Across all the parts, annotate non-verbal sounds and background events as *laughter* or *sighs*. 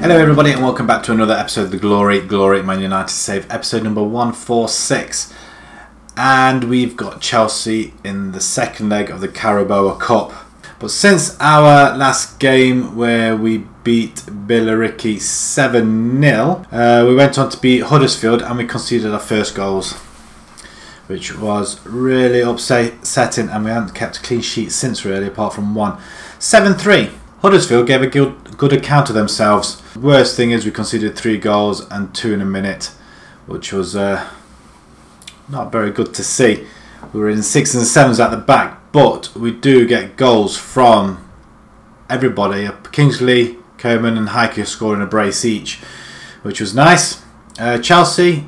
Hello, everybody, and welcome back to another episode of the Glory Glory Man United Save, episode number 146. And we've got Chelsea in the second leg of the Carabao Cup. But since our last game where we beat Billericay 7 0, uh, we went on to beat Huddersfield and we conceded our first goals, which was really upsetting. And we haven't kept a clean sheet since, really, apart from one. 7 3. Huddersfield gave a good, good account of themselves. Worst thing is we conceded three goals and two in a minute, which was uh, not very good to see. We were in six and sevens at the back, but we do get goals from everybody. Kingsley, Coman, and Heike scoring a brace each, which was nice. Uh, Chelsea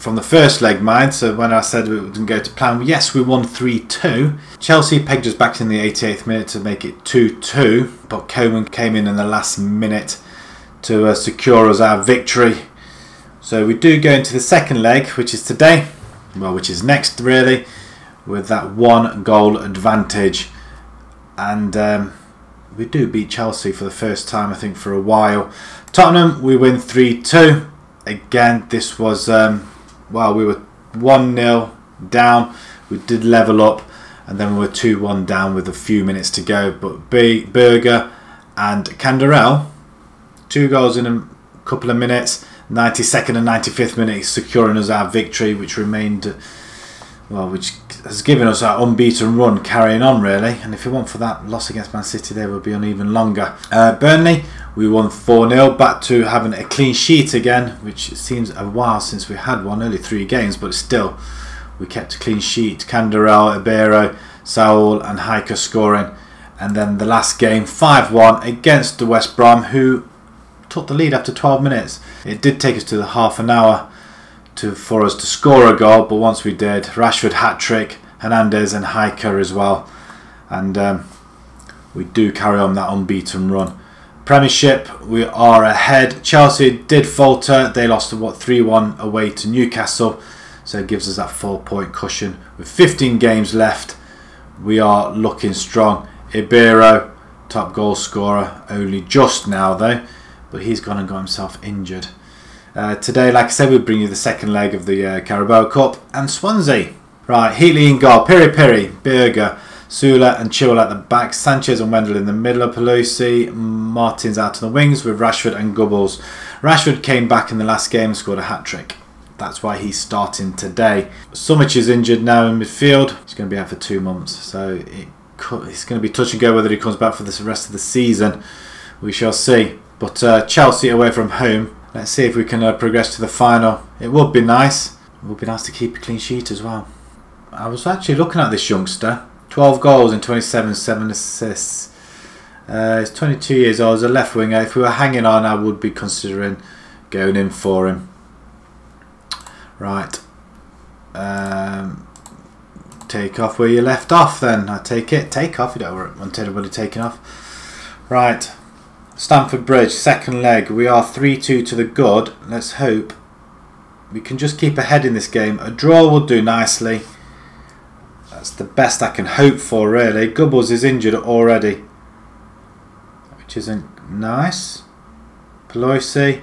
from the first leg, mind. So when I said it didn't go to plan, yes, we won 3 2. Chelsea pegged us back in the 88th minute to make it 2 2, but Coman came in in the last minute to uh, secure us our victory. So we do go into the second leg, which is today, well, which is next really, with that one goal advantage. And um, we do beat Chelsea for the first time, I think, for a while. Tottenham, we win 3 2. Again, this was. Um, well, we were 1 0 down. We did level up and then we were 2 1 down with a few minutes to go. But B- Berger and Canderel, two goals in a couple of minutes, 92nd and 95th minute, securing us our victory, which remained, well, which has given us our unbeaten run carrying on, really. And if it weren't for that loss against Man City, they would be on even longer. Uh, Burnley, we won 4 0, back to having a clean sheet again, which seems a while since we had one, only three games, but still, we kept a clean sheet. Canderel, Ibero, Saul, and Heike scoring. And then the last game, 5 1 against the West Brom, who took the lead after 12 minutes. It did take us to the half an hour to, for us to score a goal, but once we did, Rashford hat trick, Hernandez and Heike as well. And um, we do carry on that unbeaten run. Premiership, we are ahead. Chelsea did falter. They lost what 3-1 away to Newcastle. So it gives us that four-point cushion. With 15 games left, we are looking strong. Ibero, top goal scorer, only just now though. But he's gone and got himself injured. Uh, today, like I said, we'll bring you the second leg of the uh, Carabao Cup and Swansea. Right, Heatley in goal, Piri Piri, Berger, Sula and Chilwell at the back, Sanchez and Wendell in the middle of Pelosi, Martins out on the wings with Rashford and Gubbles. Rashford came back in the last game and scored a hat trick. That's why he's starting today. Sumich is injured now in midfield. He's going to be out for two months, so it it's going to be touch and go whether he comes back for the rest of the season. We shall see. But uh, Chelsea away from home. Let's see if we can uh, progress to the final. It would be nice. It would be nice to keep a clean sheet as well. I was actually looking at this youngster 12 goals and 27 7 assists. Uh, he's 22 years old. As a left winger, if we were hanging on, I would be considering going in for him. Right. Um, take off where you left off then. I take it. Take off. You don't want anybody taking off. Right. Stamford Bridge, second leg. We are 3 2 to the good. Let's hope we can just keep ahead in this game. A draw will do nicely. That's the best I can hope for, really. Gubbles is injured already, which isn't nice. Pelosi,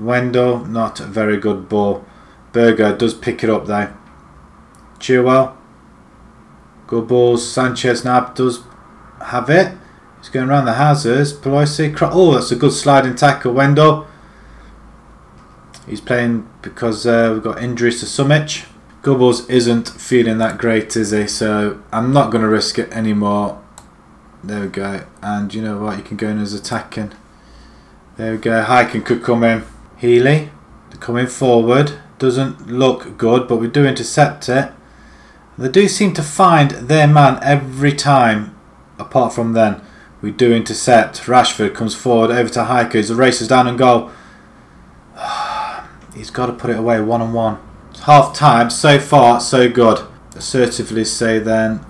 Wendell, not a very good ball. Berger does pick it up though. Chilwell, good balls. Sanchez now does have it. He's going around the houses. Pelosi, oh, that's a good sliding tackle. Wendell. He's playing because uh, we've got injuries to Sumich. Gubbles isn't feeling that great, is he? So I'm not going to risk it anymore. There we go. And you know what? You can go in as attacking. There we go. Hiking could come in. Healy coming forward. Doesn't look good, but we do intercept it. They do seem to find their man every time, apart from then. We do intercept. Rashford comes forward over to Hiker. He races down and goal. *sighs* He's got to put it away one on one half time. So far, so good. Assertively say then,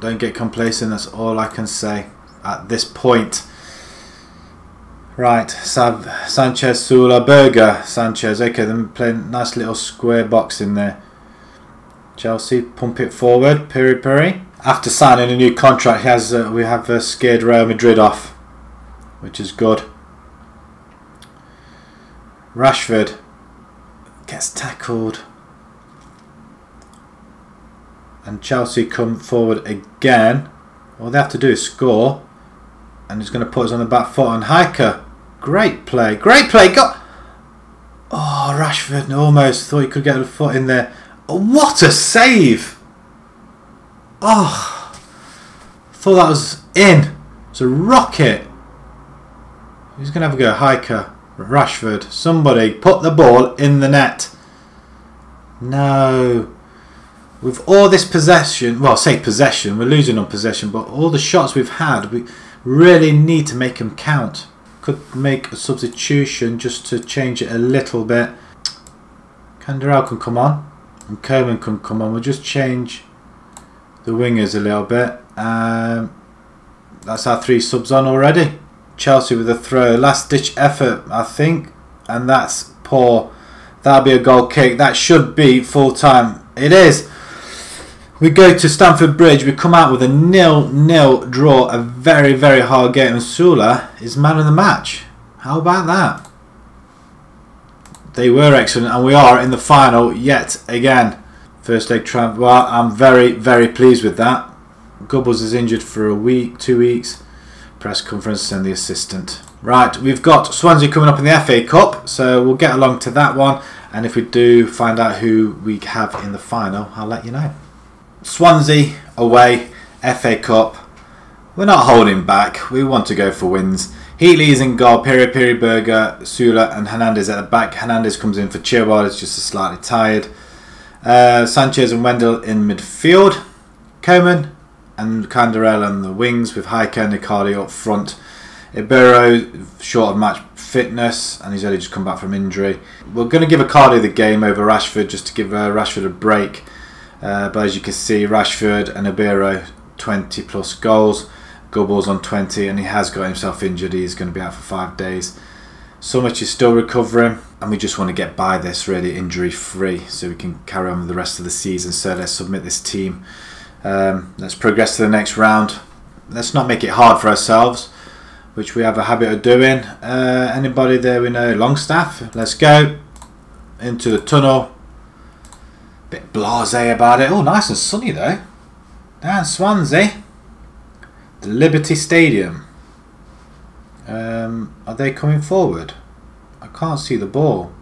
don't get complacent. That's all I can say at this point. Right, Sav Sanchez, Sula, Berger, Sanchez. Okay, then playing nice little square box in there. Chelsea pump it forward. Piri Piri. After signing a new contract, he has uh, we have uh, scared Real Madrid off, which is good. Rashford gets tackled. And Chelsea come forward again. All they have to do is score. And he's going to put us on the back foot. And Hiker, great play. Great play. Got. Oh, Rashford almost thought he could get a foot in there. Oh, what a save! Oh, thought that was in. It's a rocket. Who's going to have a go? Hiker, Rashford, somebody put the ball in the net. No. With all this possession, well, say possession, we're losing on possession, but all the shots we've had, we really need to make them count. Could make a substitution just to change it a little bit. Canderel can come on, and Coleman can come on. We'll just change the wingers a little bit. Um, that's our three subs on already. Chelsea with a throw, last ditch effort, I think, and that's poor. That'll be a goal kick. That should be full time. It is. We go to Stamford Bridge. We come out with a nil-nil draw. A very, very hard game. And Sula is man of the match. How about that? They were excellent, and we are in the final yet again. First leg triumph. Well, I'm very, very pleased with that. Gubbles is injured for a week, two weeks. Press conference and the assistant. Right, we've got Swansea coming up in the FA Cup, so we'll get along to that one. And if we do find out who we have in the final, I'll let you know. Swansea away, FA Cup. We're not holding back. We want to go for wins. Heatley is in goal. Piri Piri Berger, Sula, and Hernandez at the back. Hernandez comes in for Chilwell. It's just a slightly tired. Uh, Sanchez and Wendell in midfield. Coman and Canderel on the wings with Heike and Nicali up front. Ibero short of match fitness and he's only just come back from injury. We're going to give Icardi the game over Rashford just to give uh, Rashford a break. Uh, but as you can see, Rashford and Ibero 20 plus goals. Gubbles on 20 and he has got himself injured. He's going to be out for five days. Sumich is still recovering and we just want to get by this really injury free so we can carry on with the rest of the season. So let's submit this team. Um, let's progress to the next round. Let's not make it hard for ourselves, which we have a habit of doing. Uh, anybody there we know? Longstaff. Let's go into the tunnel. Bit blasé about it. Oh, nice and sunny though. Down Swansea. The Liberty Stadium. Um, are they coming forward? I can't see the ball.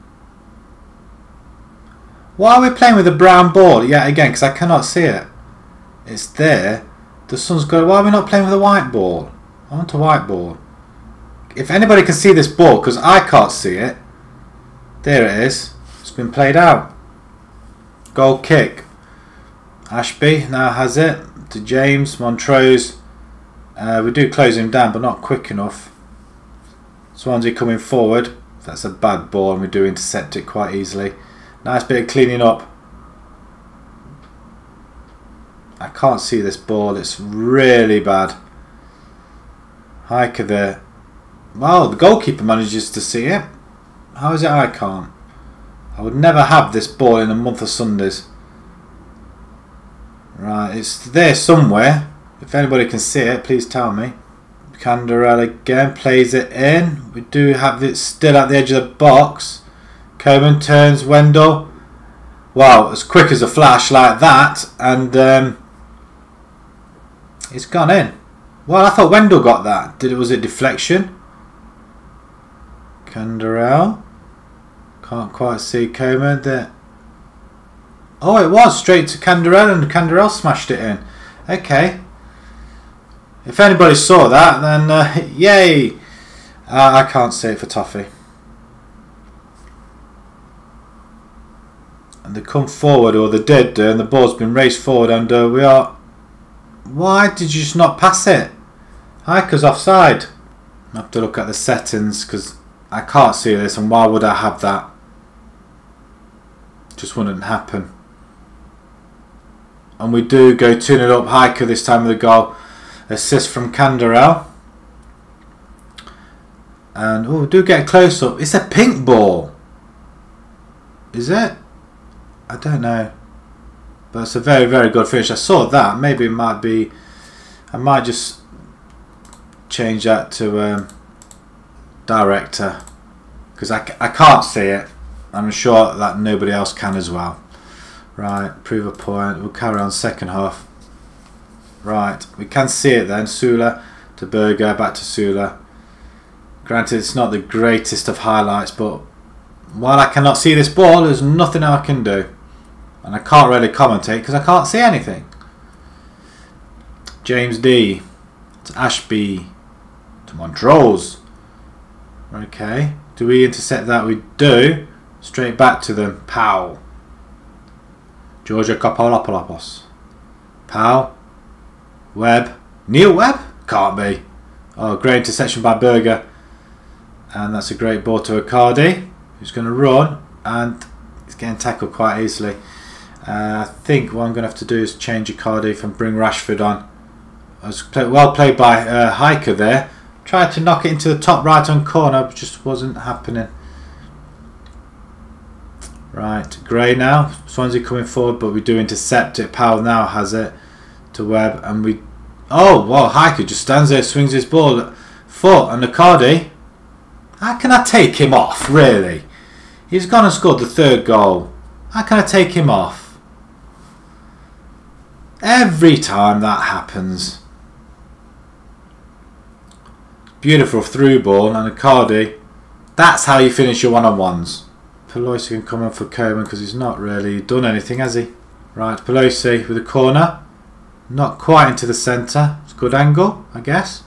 Why are we playing with a brown ball yet again? Because I cannot see it. It's there. The sun's got. Why are we not playing with a white ball? I want a white ball. If anybody can see this ball, because I can't see it. There it is. It's been played out. Goal kick. Ashby now has it to James Montrose. Uh, we do close him down, but not quick enough. Swansea coming forward. That's a bad ball, and we do intercept it quite easily. Nice bit of cleaning up. I can't see this ball. It's really bad. Hiker there. Wow, the goalkeeper manages to see it. How is it I can't? I would never have this ball in a month of Sundays. Right, it's there somewhere. If anybody can see it, please tell me. Canderel again plays it in. We do have it still at the edge of the box. Coleman turns Wendell. Wow, as quick as a flash like that. And um, it's gone in. Well, I thought Wendell got that. Did it? Was it deflection? Canderel. Can't quite see Coleman there. Oh, it was straight to Canderel and Canderel smashed it in. Okay. If anybody saw that, then uh, *laughs* yay! Uh, I can't see it for Toffee. And they come forward, or they did, uh, and the ball's been raced forward, and uh, we are. Why did you just not pass it? Hiker's offside. I have to look at the settings because I can't see this, and why would I have that? Just wouldn't happen. And we do go 2 0 up Hiker this time with the goal. Assist from Canderel. And oh, do get close up. It's a pink ball. Is it? I don't know. But it's a very, very good finish. I saw that. Maybe it might be. I might just change that to um, director. Because I, I can't see it. I'm sure that nobody else can as well. Right, prove a point. We'll carry on second half. Right, we can see it then. Sula to Berger, back to Sula. Granted, it's not the greatest of highlights, but while I cannot see this ball, there's nothing I can do. And I can't really commentate because I can't see anything. James D. To Ashby. To Montrose. Okay. Do we intercept that? We do. Straight back to them. Pow. Georgia Kopolopolopos. Pow. Webb. Neil Webb? Can't be. Oh, great interception by Berger. And that's a great ball to Icardi, who's going to run. And he's getting tackled quite easily. Uh, I think what I'm going to have to do is change Icardi and bring Rashford on. Play, well played by uh, Hiker there. Tried to knock it into the top right hand corner, but just wasn't happening. Right, Gray now. Swansea coming forward, but we do intercept it. Powell now has it to Webb, and we. Oh, well, Hiker just stands there, swings his ball foot, and Icardi. How can I take him off, really? He's gone and scored the third goal. How can I take him off? Every time that happens. Beautiful through ball and Icardi. That's how you finish your one-on-ones. Pelosi can come on for Coman because he's not really done anything, has he? Right, Pelosi with a corner. Not quite into the centre. It's a good angle, I guess.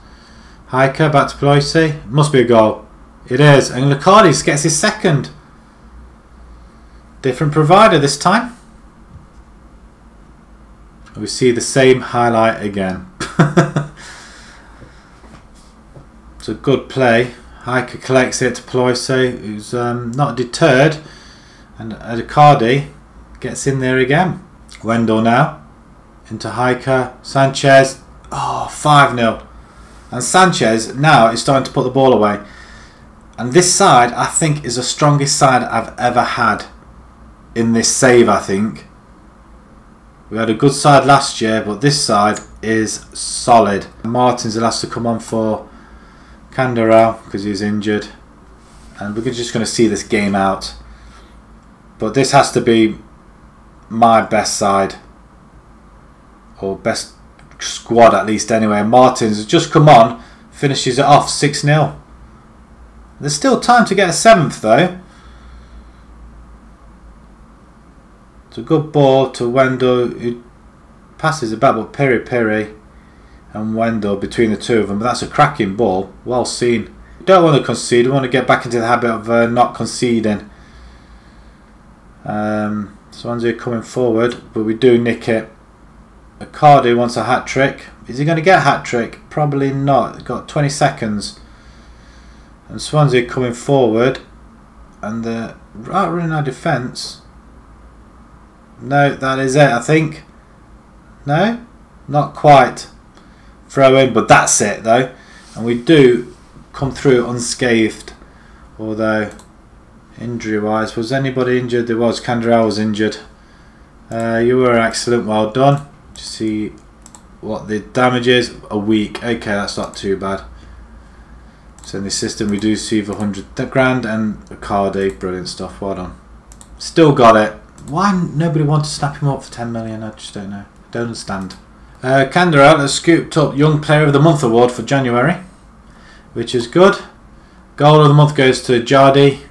Hiker back to Pelosi. Must be a goal. It is. And Icardi gets his second. Different provider this time. We see the same highlight again. *laughs* it's a good play. Hiker collects it to who's um, not deterred. And Icardi gets in there again. Wendell now. Into Hiker. Sanchez. Oh, 5-0. And Sanchez now is starting to put the ball away. And this side, I think, is the strongest side I've ever had in this save, I think. We had a good side last year, but this side is solid. Martins will have to come on for Canderel because he's injured. And we're just going to see this game out. But this has to be my best side. Or best squad at least anyway. Martins just come on, finishes it off 6-0. There's still time to get a seventh though. It's a good ball to Wendell who passes back but Piri Piri and Wendell between the two of them. But that's a cracking ball. Well seen. Don't want to concede. We want to get back into the habit of uh, not conceding. Um, Swansea coming forward but we do nick it. Icardi wants a hat trick. Is he going to get a hat trick? Probably not. Got 20 seconds. And Swansea coming forward. And they're right running our defence. No, that is it, I think. No? Not quite. Throw in, but that's it, though. And we do come through unscathed. Although, injury-wise, was anybody injured? There was. Canderel was injured. Uh, you were excellent. Well done. To see what the damage is. A week. Okay, that's not too bad. So in this system we do see the 100 grand and Icardi, brilliant stuff, well done. Still got it. Why nobody want to snap him up for 10 million, I just don't know. Don't understand. Uh, has scooped up Young Player of the Month award for January, which is good. Goal of the month goes to Jardy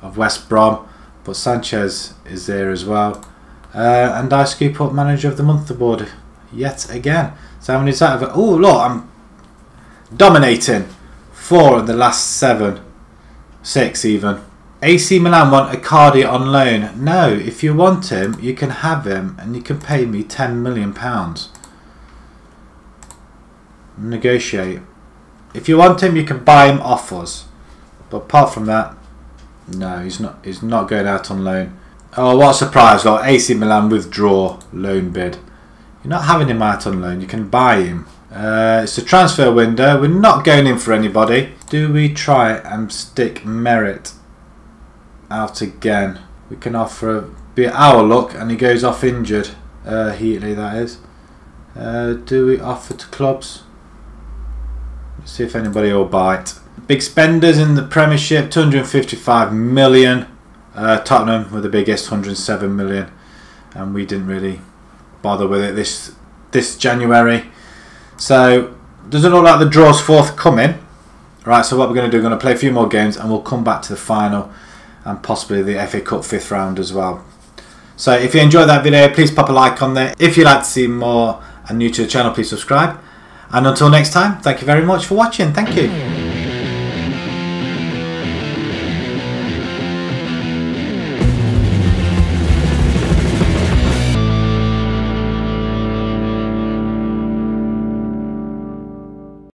of West Brom, but Sanchez is there as well. Uh, and I scoop up Manager of the Month award yet again. So how many is that? Oh, look, I'm dominating. Four of the last seven. Six even. AC Milan want Icardi on loan. No, if you want him, you can have him and you can pay me £10 million. Negotiate. If you want him, you can buy him off us. But apart from that, no, he's not He's not going out on loan. Oh, what a surprise. Well, AC Milan withdraw loan bid. You're not having him out on loan. You can buy him. Uh, it's a transfer window. We're not going in for anybody. Do we try and stick Merritt out again? We can offer a, be our luck and he goes off injured. Uh, Heatley that is. Uh, do we offer to clubs? See if anybody will bite. Big spenders in the Premiership, 255 million. Uh, Tottenham were the biggest, 107 million, and we didn't really bother with it this this January. So doesn't look like the draw's forthcoming. Right, so what we're going to do, we're going to play a few more games, and we'll come back to the final and possibly the FA Cup fifth round as well. So if you enjoyed that video, please pop a like on there. If you'd like to see more and new to the channel, please subscribe. And until next time, thank you very much for watching. Thank you.